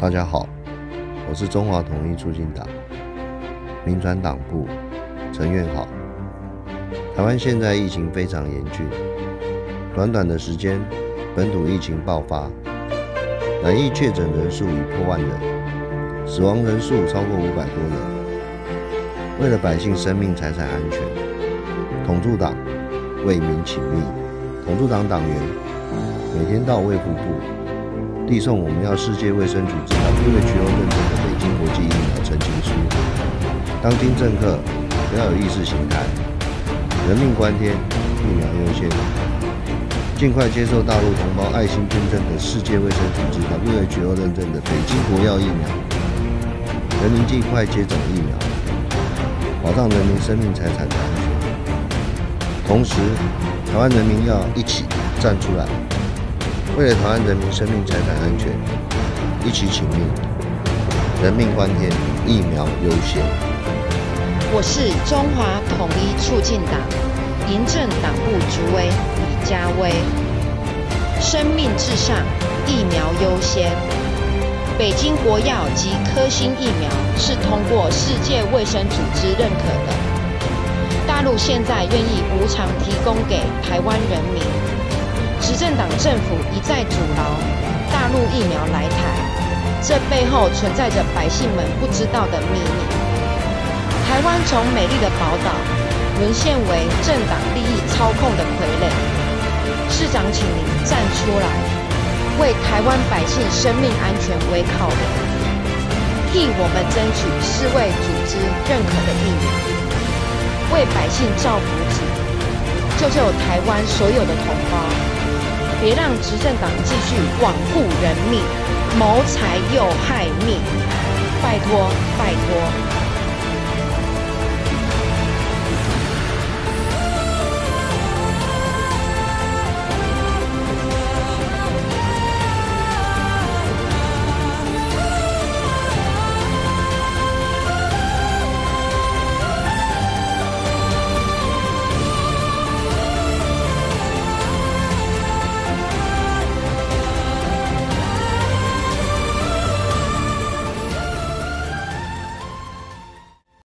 大家好，我是中华统一促进党民传党部陈愿好。台湾现在疫情非常严峻，短短的时间，本土疫情爆发，染疫确诊人数已破万人，死亡人数超过五百多人。为了百姓生命财产安全，统驻党为民请命，统驻党党员每天到卫福部。递送我们要世界卫生组织 WHO 认证的北京国际疫苗澄清书。当今政客不要有意识形态，人命关天，疫苗优先，尽快接受大陆同胞爱心捐赠的世界卫生组织 WHO 认证的北京国药疫苗，人民尽快接种疫苗，保障人民生命财产的安全。同时，台湾人民要一起站出来。为了台湾人民生命财产安全，一起请命，人命关天，疫苗优先。我是中华统一促进党民政党部主委李家威。生命至上，疫苗优先。北京国药及科兴疫苗是通过世界卫生组织认可的，大陆现在愿意无偿提供给台湾人民。执政党政府一再阻挠大陆疫苗来台，这背后存在着百姓们不知道的秘密。台湾从美丽的宝岛沦陷为政党利益操控的傀儡。市长，请您站出来，为台湾百姓生命安全为靠的，替我们争取世卫组织认可的疫苗，为百姓造福祉，救救台湾所有的同胞。别让执政党继续罔顾人命、谋财又害命，拜托，拜托。